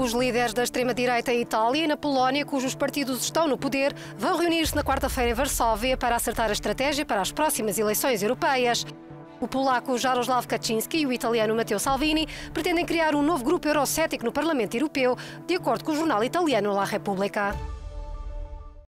Os líderes da extrema-direita em Itália e na Polónia, cujos partidos estão no poder, vão reunir-se na quarta-feira em Varsóvia para acertar a estratégia para as próximas eleições europeias. O polaco Jaroslav Kaczynski e o italiano Matteo Salvini pretendem criar um novo grupo eurocético no Parlamento Europeu, de acordo com o jornal italiano La Repubblica.